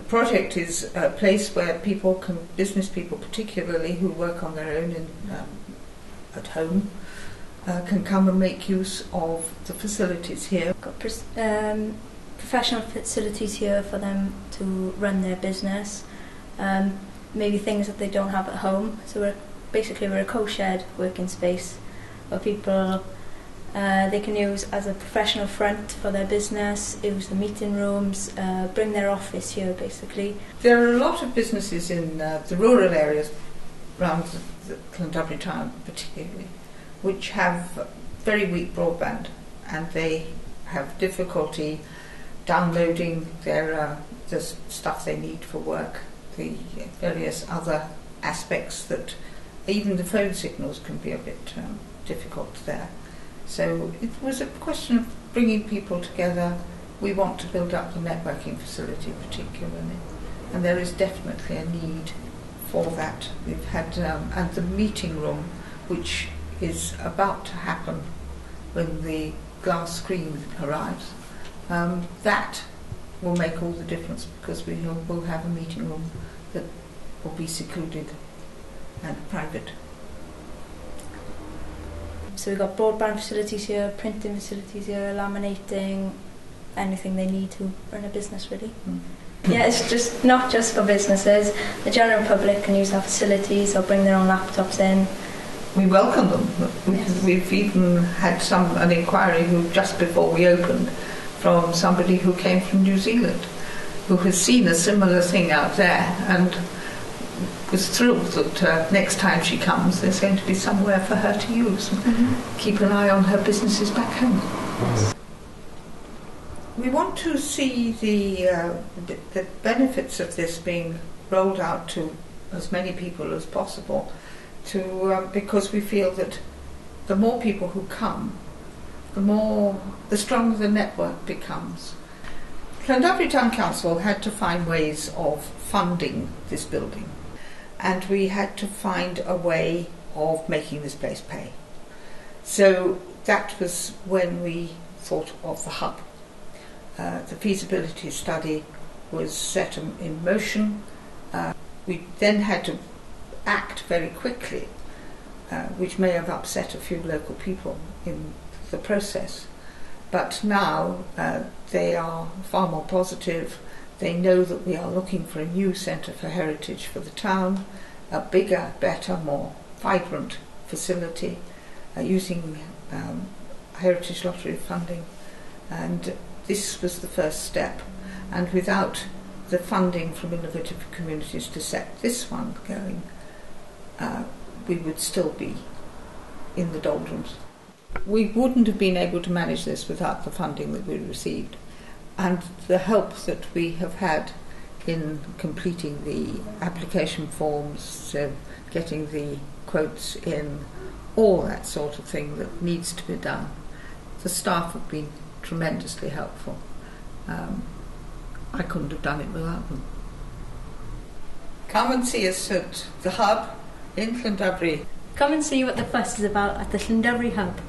The project is a place where people can, business people particularly who work on their own in, um, at home, uh, can come and make use of the facilities here. Got pres- um, professional facilities here for them to run their business. Um, maybe things that they don't have at home. So we're basically we're a co-shared working space where people uh, they can use as a professional front for their business, use the meeting rooms, uh, bring their office here basically. There are a lot of businesses in uh, the rural areas around the, Llandovery town particularly which have very weak broadband and they have difficulty downloading their uh, the stuff they need for work, the various other aspects that even the phone signals can be a bit um, difficult there. So it was a question of bringing people together. We want to build up the networking facility particularly, and there is definitely a need for that. We've had um, and the meeting room, which is about to happen when the glass screen arrives. Um, that will make all the difference because we will have a meeting room that will be secluded and private. So we've got broadband facilities here, printing facilities here, laminating, anything they need to run a business really. Mm. Yeah, it's just not just for businesses. The general public can use our facilities or bring their own laptops in. We welcome them. Yes. We've even had some an inquiry who just before we opened from somebody who came from New Zealand who has seen a similar thing out there and was thrilled that uh, next time she comes there's going to be somewhere for her to use. Keep an eye on her businesses back home. We want to see the, uh, the, the benefits of this being rolled out to as many people as possible to, uh, because we feel that the more people who come, the more, the stronger the network becomes. Llandovery Town Council had to find ways of funding this building and we had to find a way of making this place pay. So that was when we thought of the hub. Uh, the feasibility study was set in, motion. Uh, we then had to act very quickly, uh, which may have upset a few local people in the process. But now uh, they are far more positive. They know that we are looking for a new centre for heritage for the town, a bigger, better, more vibrant facility uh, using um, Heritage Lottery funding. And this was the first step. And without the funding from innovative communities to set this one going, uh, we would still be in the doldrums. We wouldn't have been able to manage this without the funding that we received and the help that we have had in completing the application forms, so getting the quotes in, all that sort of thing that needs to be done. The staff have been tremendously helpful. Um, I couldn't have done it without them. Come and see us at the hub in Llandovery. Come and see what the fuss is about at the Llandovery Hub.